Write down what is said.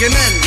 Jimmy.